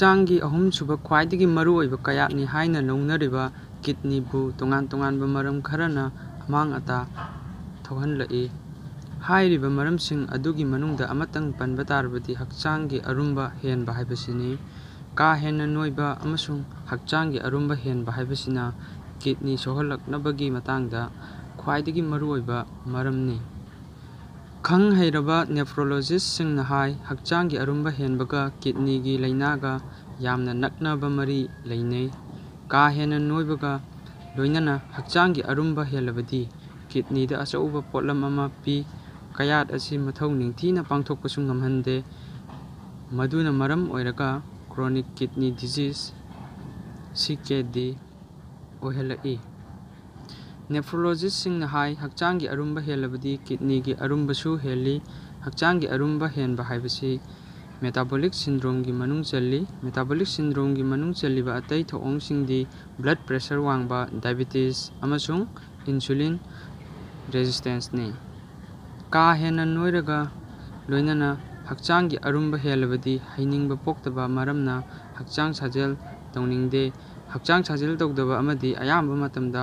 ꯍꯛꯆꯥꯡꯒꯤ ꯑꯍꯨꯝꯁꯨꯕ ꯈ꯭ꯋꯥꯏꯗꯒꯤ ꯃꯔꯨꯑꯣꯏꯕ ꯀꯌꯥꯠꯅꯤ ꯍꯥꯏꯅ ꯂꯧꯅꯔꯤꯕ ꯀꯤꯗꯅꯤꯕꯨ ꯇꯣꯉꯥꯟ ꯇꯣꯉꯥꯟꯕ ꯃꯔꯝ ꯈꯔꯅ ꯑꯃꯥꯡ ꯑꯇꯥ ꯊꯣꯛꯍꯜꯂꯛꯏ ꯍꯥꯏꯔꯤꯕ ꯃꯔꯝꯁꯤꯡ ꯑꯗꯨꯒꯤ ꯃꯅꯨꯡꯗ ꯑꯃꯇꯪ ꯄꯟꯕ ꯇꯥꯔꯕꯗꯤ ꯍꯛꯆꯥꯡꯒꯤ ꯑꯔꯨꯝꯕ ꯍꯦꯟꯕ ꯍꯥꯏꯕꯁꯤꯅꯤ ꯀꯥ ꯍꯦꯟꯅ ꯅꯣꯏꯕ ꯑꯃꯁꯨꯡ ꯍꯛꯆꯥꯡꯒꯤ ꯑꯔꯨꯝꯕ ꯍꯦꯟꯕ ꯍꯥꯏꯕꯁꯤꯅ ꯀꯤꯗꯅꯤ ꯁꯣꯛꯍꯜꯂꯛꯅꯕꯒꯤ ꯃꯇꯥꯡꯗ ꯈ꯭ꯋꯥꯏꯗꯒꯤ ꯃꯔꯨꯑꯣꯏꯕ ꯃꯔꯝꯅꯤ ꯈꯪ ꯍꯩꯔꯕ ꯅꯦꯐ꯭ꯔꯣꯂꯣꯖꯤꯁꯁꯤꯡꯅ ꯍꯥꯏ ꯍꯛꯆꯥꯡꯒꯤ ꯑꯔꯨꯝꯕ ꯍꯦꯟꯕꯒ ꯀꯤꯗꯅꯤꯒꯤ ꯂꯥꯏꯅꯥꯒ ꯌꯥꯝꯅ ꯅꯛꯅꯕ ꯃꯔꯤ ꯂꯩꯅꯩ ꯀꯥ ꯍꯦꯟꯅ ꯅꯣꯏꯕꯒ ꯂꯣꯏꯅꯅ ꯍꯛꯆꯥꯡꯒꯤ ꯑꯔꯨꯝꯕ ꯍꯦꯜꯂꯕꯗꯤ ꯀꯤꯗꯅꯤꯗ ꯑꯆꯧꯕ ꯄꯣꯠꯂꯝ ꯑꯃ ꯄꯤ ꯀꯌꯥꯠ ꯑꯁꯤ ꯃꯊꯧ ꯅꯤꯡꯊꯤꯅ ꯄꯥꯡꯊꯣꯛꯄꯁꯨ ꯉꯝꯍꯟꯗꯦ ꯃꯗꯨꯅ ꯃꯔꯝ ꯑꯣꯏꯔꯒ ꯀ꯭ꯔꯣꯅꯤꯛ ꯀꯤꯗꯅꯤ ꯗꯤꯖꯤꯖ ꯁꯤ ꯀꯦ ꯗꯤ ꯑꯣꯏꯍꯜꯂꯛꯏ ꯅꯦꯐ꯭ꯔꯣꯂꯣꯖꯤꯁꯁꯤꯡꯅ ꯍꯥꯏ ꯍꯛꯆꯥꯡꯒꯤ ꯑꯔꯨꯝꯕ ꯍꯦꯜꯂꯕꯗꯤ ꯀꯤꯗꯅꯤꯒꯤ ꯑꯔꯨꯝꯕꯁꯨ ꯍꯦꯜꯂꯤ ꯍꯛꯆꯥꯡꯒꯤ ꯑꯔꯨꯝꯕ ꯍꯦꯟꯕ ꯍꯥꯏꯕꯁꯤ ꯃꯦꯇꯥꯕꯣꯂꯤꯛ ꯁꯤꯟꯗ꯭ꯔꯣꯝꯒꯤ ꯃꯅꯨꯡ ꯆꯜꯂꯤ ꯃꯦꯇꯥꯕꯣꯂꯤꯛ ꯁꯤꯟꯗ꯭ꯔꯣꯝꯒꯤ ꯃꯅꯨꯡ ꯆꯜꯂꯤꯕ ꯑꯇꯩ ꯊꯧꯑꯣꯡꯁꯤꯡꯗꯤ ꯕ꯭ꯂꯗ ꯄ꯭ꯔꯦꯁꯔ ꯋꯥꯡꯕ ꯗꯥꯏꯕꯦꯇꯤꯁ ꯑꯃꯁꯨꯡ ꯏꯟꯁꯨꯂꯤꯟ ꯔꯦꯖꯤꯁꯇꯦꯟꯁꯅꯤ ꯀꯥ ꯍꯦꯟꯅ ꯅꯣꯏꯔꯒ ꯂꯣꯏꯅꯅ ꯍꯛꯆꯥꯡꯒꯤ ꯑꯔꯨꯝꯕ ꯍꯦꯜꯂꯕꯗꯤ ꯍꯩꯅꯤꯡꯕ ꯄꯣꯛꯇꯕ ꯃꯔꯝꯅ ꯍꯛꯆꯥꯡ ꯁꯥꯖꯦꯜ ꯇꯧꯅꯤꯡꯗꯦ ꯍꯛꯆꯥꯡ ꯁꯥꯖꯦꯜ ꯇꯧꯗꯕ ꯑꯃꯗꯤ ꯑꯌꯥꯝꯕ ꯃꯇꯝꯗ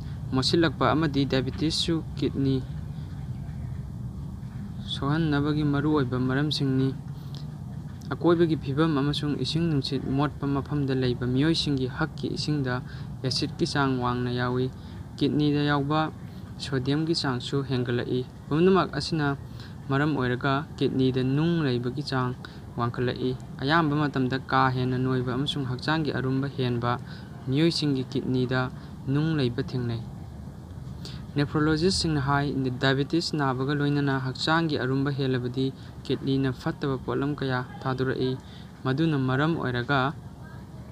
ꯃꯣꯠꯁꯤꯜꯂꯛꯄ ꯑꯃꯗꯤ ꯗꯥꯏꯕꯦꯇꯤꯁꯁꯨ ꯀꯤꯗꯅꯤ ꯁꯣꯛꯍꯟꯅꯕꯒꯤ ꯃꯔꯨꯑꯣꯏꯕ ꯃꯔꯝꯁꯤꯡꯅꯤ ꯑꯀꯣꯏꯕꯒꯤ ꯐꯤꯕꯝ ꯑꯃꯁꯨꯡ ꯏꯁꯤꯡ ꯅꯨꯡꯁꯤꯠ ꯃꯣꯠꯄ ꯃꯐꯝꯗ ꯂꯩꯕ ꯃꯤꯑꯣꯏꯁꯤꯡꯒꯤ ꯍꯛꯀꯤ ꯏꯁꯤꯡꯗ ꯑꯦꯁꯤꯗꯀꯤ ꯆꯥꯡ ꯋꯥꯡꯅ ꯌꯥꯎꯏ ꯀꯤꯗꯅꯤꯗ ꯌꯥꯎꯕ ꯁꯣꯗꯤꯌꯝꯒꯤ ꯆꯥꯡꯁꯨ ꯍꯦꯟꯒꯠꯂꯛꯏ ꯄꯨꯝꯅꯃꯛ ꯑꯁꯤꯅ ꯃꯔꯝ ꯑꯣꯏꯔꯒ ꯀꯤꯗꯅꯤꯗ ꯅꯨꯡ ꯂꯩꯕꯒꯤ ꯆꯥꯡ ꯋꯥꯡꯈꯠꯂꯛꯏ ꯑꯌꯥꯝꯕ ꯃꯇꯝꯗ ꯀꯥ ꯍꯦꯟꯅ ꯅꯣꯏꯕ ꯑꯃꯁꯨꯡ ꯍꯛꯆꯥꯡꯒꯤ ꯑꯔꯨꯝꯕ ꯍꯦꯟꯕ ꯃꯤꯑꯣꯏꯁꯤꯡꯒꯤ ꯀꯤꯗꯅꯤꯗ ꯅꯨꯡ ꯂꯩꯕ ꯊꯦꯡꯅꯩ ꯅꯦꯐ꯭ꯔꯣꯂꯣꯖꯤꯁꯁꯤꯡꯅ ꯍꯥꯏ ꯗꯥꯏꯕꯦꯇꯤꯁ ꯅꯥꯕꯒ ꯂꯣꯏꯅꯅ ꯍꯛꯆꯥꯡꯒꯤ ꯑꯔꯨꯝꯕ ꯍꯦꯜꯂꯕꯗꯤ ꯀꯤꯗꯅꯤꯅ ꯐꯠꯇꯕ ꯄꯣꯠꯂꯝ ꯀꯌꯥ ꯊꯥꯗꯣꯔꯛꯏ ꯃꯗꯨꯅ ꯃꯔꯝ ꯑꯣꯏꯔꯒ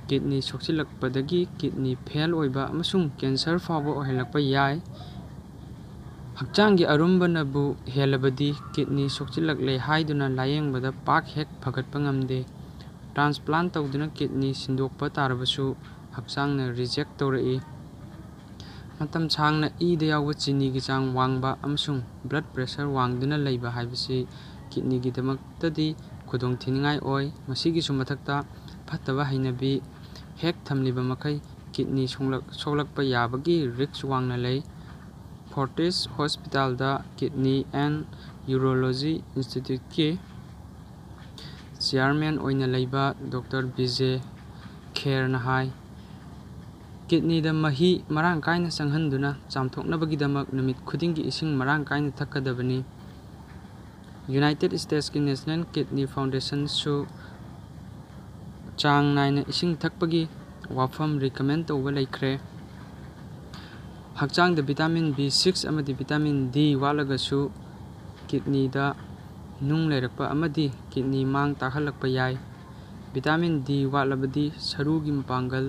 ꯀꯤꯗꯅꯤ ꯁꯣꯛꯆꯤꯜꯂꯛꯄꯗꯒꯤ ꯀꯤꯗꯅꯤ ꯐꯦꯜ ꯑꯣꯏꯕ ꯑꯃꯁꯨꯡ ꯀꯦꯟꯁꯔ ꯐꯥꯎꯕ ꯑꯣꯏꯍꯜꯂꯛꯄ ꯌꯥꯏ ꯍꯛꯆꯥꯡꯒꯤ ꯑꯔꯨꯝꯕꯅꯕꯨ ꯍꯦꯜꯂꯕꯗꯤ ꯀꯤꯗꯅꯤ ꯁꯣꯛꯆꯤꯜꯂꯛꯂꯦ ꯍꯥꯏꯗꯨꯅ ꯂꯥꯌꯦꯡꯕꯗ ꯄꯥꯛ ꯍꯦꯛ ꯐꯒꯠꯄ ꯉꯝꯗꯦ ꯇ꯭ꯔꯥꯟꯁꯄ꯭ꯂꯥꯟ ꯇꯧꯗꯨꯅ ꯀꯤꯗꯅꯤ ꯁꯤꯟꯗꯣꯛꯄ ꯇꯥꯔꯕꯁꯨ ꯍꯛꯆꯥꯡꯅ ꯔꯤꯖꯦꯛ ꯇꯧꯔꯛꯏ ꯃꯇꯝ ꯁꯥꯡꯅ ꯏꯗ ꯌꯥꯎꯕ ꯆꯤꯅꯤꯒꯤ ꯆꯥꯡ ꯋꯥꯡꯕ ꯑꯃꯁꯨꯡ ꯕ꯭ꯂꯗ ꯄ꯭ꯔꯦꯁꯔ ꯋꯥꯡꯗꯨꯅ ꯂꯩꯕ ꯍꯥꯏꯕꯁꯤ ꯀꯤꯗꯅꯤꯒꯤꯗꯃꯛꯇꯗꯤ ꯈꯨꯗꯣꯡꯊꯤꯅꯤꯡꯉꯥꯏ ꯑꯣꯏ ꯃꯁꯤꯒꯤꯁꯨ ꯃꯊꯛꯇ ꯐꯠꯇꯕ ꯍꯩꯅꯕꯤ ꯍꯦꯛ ꯊꯝꯂꯤꯕ ꯃꯈꯩ ꯀꯤꯗꯅꯤ ꯁꯣꯛꯂꯛꯄ ꯌꯥꯕꯒꯤ ꯔꯤꯛꯁ ꯋꯥꯡꯅ ꯂꯩ ꯐꯣꯔꯇꯤꯁ ꯍꯣꯁꯄꯤꯇꯥꯜꯗ ꯀꯤꯗꯅꯤ ꯑꯦꯟ ꯌꯨꯔꯣꯂꯣꯖꯤ ꯏꯟꯁꯇꯤꯇ꯭ꯌꯨꯠꯀꯤ ꯆꯤꯌꯥꯔꯃꯦꯟ ꯑꯣꯏꯅ ꯂꯩꯕ ꯗꯣꯛꯇꯔ ꯕꯤꯖꯦ ꯈꯦꯔꯅ ꯍꯥꯏ ꯀꯤꯗꯅꯤꯗ ꯃꯍꯤ ꯃꯔꯥꯡ ꯀꯥꯏꯅ ꯆꯪꯍꯟꯗꯨꯅ ꯆꯥꯝꯊꯣꯛꯅꯕꯒꯤꯗꯃꯛ ꯅꯨꯃꯤꯠ ꯈꯨꯗꯤꯡꯒꯤ ꯏꯁꯤꯡ ꯃꯔꯥꯡ ꯀꯥꯏꯅ ꯊꯛꯀꯗꯕꯅꯤ ꯌꯨꯅꯥꯏꯇꯦꯠ ꯏꯁꯇꯦꯠꯁꯀꯤ ꯅꯦꯁꯅꯦꯜ ꯀꯤꯗꯅꯤ ꯐꯥꯎꯟꯗꯦꯁꯟꯁꯨ ꯆꯥꯡ ꯅꯥꯏꯅ ꯏꯁꯤꯡ ꯊꯛꯄꯒꯤ ꯋꯥꯐꯝ ꯔꯤꯀꯃꯦꯟ ꯇꯧꯕ ꯂꯩꯈ꯭ꯔꯦ ꯍꯛꯆꯥꯡꯗ ꯚꯤꯇꯥꯃꯤꯟ ꯕꯤ ꯁꯤꯛꯁ ꯑꯃꯗꯤ ꯚꯤꯇꯥꯃꯤꯟ ꯗꯤ ꯋꯥꯠꯂꯒꯁꯨ ꯀꯤꯗꯅꯤꯗ ꯅꯨꯡ ꯂꯩꯔꯛꯄ ꯑꯃꯗꯤ ꯀꯤꯗꯅꯤ ꯃꯥꯡ ꯇꯥꯛꯍꯜꯂꯛꯄ ꯌꯥꯏ ꯚꯤꯇꯥꯃꯤꯟ ꯗꯤ ꯋꯥꯠꯂꯕꯗꯤ ꯁꯔꯨꯒꯤ ꯃꯄꯥꯡꯒꯜ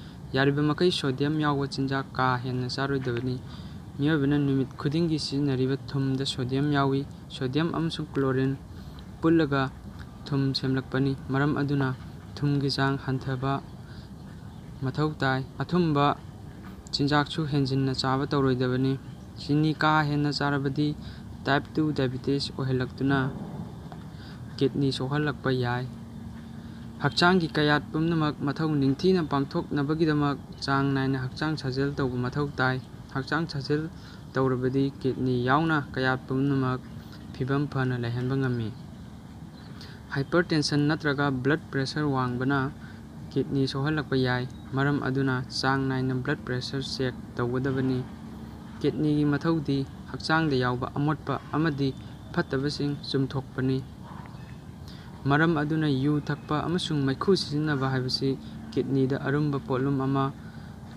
ꯌꯥꯔꯤꯕꯃꯈꯩ ꯁꯣꯗꯤꯌꯝ ꯌꯥꯎꯕ ꯆꯤꯟꯖꯥꯛ ꯀꯥ ꯍꯦꯟꯅ ꯆꯥꯔꯣꯏꯗꯕꯅꯤ ꯃꯤꯑꯣꯏꯕꯅ ꯅꯨꯃꯤꯠ ꯈꯨꯗꯤꯡꯒꯤ ꯁꯤꯖꯤꯟꯅꯔꯤꯕ ꯊꯨꯝꯗ ꯁꯣꯗꯤꯌꯝ ꯌꯥꯎꯏ ꯁꯣꯗꯤꯌꯝ ꯑꯃꯁꯨꯡ ꯀ꯭ꯂꯣꯔꯤꯟ ꯄꯨꯜꯂꯒ ꯊꯨꯝ ꯁꯦꯝꯂꯛꯄꯅꯤ ꯃꯔꯝ ꯑꯗꯨꯅ ꯊꯨꯝꯒꯤ ꯆꯥꯡ ꯍꯟꯊꯕ ꯃꯊꯧ ꯇꯥꯏ ꯑꯊꯨꯝꯕ ꯆꯤꯟꯖꯥꯛꯁꯨ ꯍꯦꯟꯖꯤꯟꯅ ꯆꯥꯕ ꯇꯧꯔꯣꯏꯗꯕꯅꯤ ꯆꯤꯅꯤ ꯀꯥ ꯍꯦꯟꯅ ꯆꯥꯔꯕꯗꯤ ꯇꯥꯏꯞ ꯇꯨ ꯗꯥꯏꯕꯦꯇꯤꯁ ꯑꯣꯏꯍꯜꯂꯛꯇꯨꯅ ꯀꯤꯗꯅꯤ ꯁꯣꯛꯍꯜꯂꯛꯄ ꯌꯥꯏ ꯍꯛꯆꯥꯡꯒꯤ ꯀꯌꯥꯠ ꯄꯨꯝꯅꯃꯛ ꯃꯊꯧ ꯅꯤꯡꯊꯤꯅ ꯄꯥꯡꯊꯣꯛꯅꯕꯒꯤꯗꯃꯛ ꯆꯥꯡ ꯅꯥꯏꯅ ꯍꯛꯆꯥꯡ ꯁꯥꯖꯦꯜ ꯇꯧꯕ ꯃꯊꯧ ꯇꯥꯏ ꯍꯛꯆꯥꯡ ꯁꯥꯖꯦꯜ ꯇꯧꯔꯕꯗꯤ ꯀꯤꯗꯅꯤ ꯌꯥꯎꯅ ꯀꯌꯥꯠ ꯄꯨꯝꯅꯃꯛ ꯐꯤꯕꯝ ꯐꯅ ꯂꯩꯍꯟꯕ ꯉꯝꯃꯤ ꯍꯥꯏꯄꯔꯇꯦꯟꯁꯟ ꯅꯠꯇ꯭ꯔꯒ ꯕ꯭ꯂꯗ ꯄ꯭ꯔꯦꯁꯔ ꯋꯥꯡꯕꯅ ꯀꯤꯗꯅꯤ ꯁꯣꯛꯍꯜꯂꯛꯄ ꯌꯥꯏ ꯃꯔꯝ ꯑꯗꯨꯅ ꯆꯥꯡ ꯅꯥꯏꯅ ꯕ꯭ꯂꯗ ꯄ꯭ꯔꯦꯁꯔ ꯆꯦꯛ ꯇꯧꯒꯗꯕꯅꯤ ꯀꯤꯗꯅꯤꯒꯤ ꯃꯊꯧꯗꯤ ꯍꯛꯆꯥꯡꯗ ꯌꯥꯎꯕ ꯑꯃꯣꯠꯄ ꯑꯃꯗꯤ ꯐꯠꯇꯕꯁꯤꯡ ꯆꯨꯝꯊꯣꯛꯄꯅꯤ ꯃꯔꯝ ꯑꯗꯨꯅ ꯌꯨ ꯊꯛꯄ ꯑꯃꯁꯨꯡ ꯃꯩꯈꯨ ꯁꯤꯖꯤꯟꯅꯕ ꯍꯥꯏꯕꯁꯤ ꯀꯤꯗꯅꯤꯗ ꯑꯔꯨꯝꯕ ꯄꯣꯠꯂꯨꯝ ꯑꯃ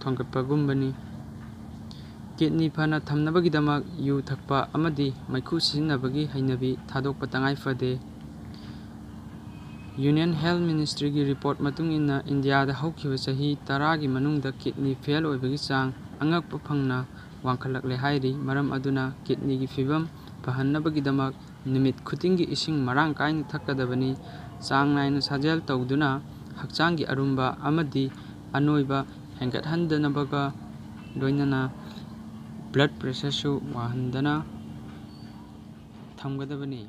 ꯊꯣꯝꯒꯠꯄꯒꯨꯝꯕꯅꯤ ꯀꯤꯗꯅꯤ ꯐꯅ ꯊꯝꯅꯕꯒꯤꯗꯃꯛ ꯌꯨ ꯊꯛꯄ ꯑꯃꯗꯤ ꯃꯩꯈꯨ ꯁꯤꯖꯤꯟꯅꯕꯒꯤ ꯍꯩꯅꯕꯤ ꯊꯥꯗꯣꯛꯄ ꯇꯉꯥꯏ ꯐꯗꯦ ꯌꯨꯅꯤꯌꯟ ꯍꯦꯜꯊ ꯃꯤꯅꯤꯁꯇ꯭ꯔꯤꯒꯤ ꯔꯤꯄꯣꯔꯠ ꯃꯇꯨꯡ ꯏꯟꯅ ꯏꯟꯗꯤꯌꯥꯗ ꯍꯧꯈꯤꯕ ꯆꯍꯤ ꯇꯔꯥꯒꯤ ꯃꯅꯨꯡꯗ ꯀꯤꯗꯅꯤ ꯐꯦꯜ ꯑꯣꯏꯕꯒꯤ ꯆꯥꯡ ꯑꯉꯛꯄ ꯐꯪꯅ ꯋꯥꯡꯈꯠꯂꯛꯂꯦ ꯍꯥꯏꯔꯤ ꯃꯔꯝ ꯑꯗꯨꯅ ꯀꯤꯗꯅꯤꯒꯤ ꯐꯤꯕꯝ ꯐꯍꯟꯅꯕꯒꯤꯗꯃꯛ ꯅꯨꯃꯤꯠ ꯈꯨꯗꯤꯡꯒꯤ ꯏꯁꯤꯡ ꯃꯔꯥꯡ ꯀꯥꯏꯅ ꯊꯛꯀꯗꯕꯅꯤ ꯆꯥꯡ ꯅꯥꯏꯅ ꯁꯥꯖꯦꯜ ꯇꯧꯗꯨꯅ ꯍꯛꯆꯥꯡꯒꯤ ꯑꯔꯨꯝꯕ ꯑꯃꯗꯤ ꯑꯅꯣꯏꯕ ꯍꯦꯟꯒꯠꯍꯟꯗꯅꯕꯒ ꯂꯣꯏꯅꯅ ꯕ꯭ꯂꯗ ꯄ꯭ꯔꯦꯁꯔꯁꯨ ꯋꯥꯡꯍꯟꯗꯅ ꯊꯝꯒꯗꯕꯅꯤ